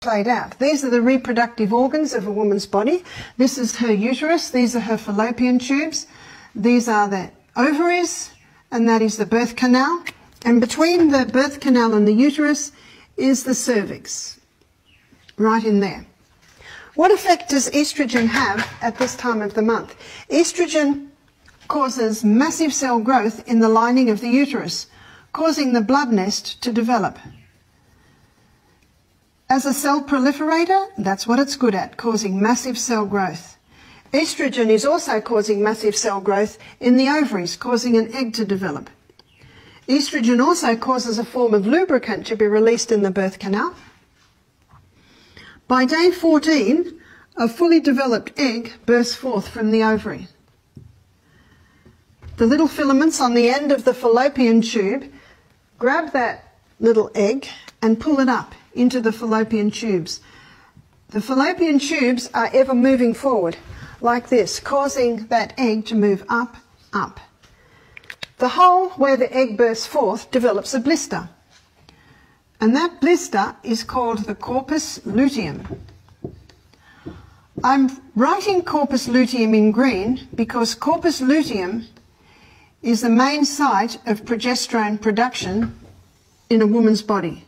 played out. These are the reproductive organs of a woman's body. This is her uterus. These are her fallopian tubes. These are the ovaries, and that is the birth canal. And between the birth canal and the uterus is the cervix, right in there. What effect does estrogen have at this time of the month? Estrogen causes massive cell growth in the lining of the uterus, causing the blood nest to develop. As a cell proliferator, that's what it's good at, causing massive cell growth. Estrogen is also causing massive cell growth in the ovaries, causing an egg to develop. Estrogen also causes a form of lubricant to be released in the birth canal. By day 14, a fully developed egg bursts forth from the ovary. The little filaments on the end of the fallopian tube grab that little egg and pull it up into the fallopian tubes. The fallopian tubes are ever moving forward like this, causing that egg to move up, up. The hole where the egg bursts forth develops a blister. And that blister is called the corpus luteum. I'm writing corpus luteum in green because corpus luteum is the main site of progesterone production in a woman's body.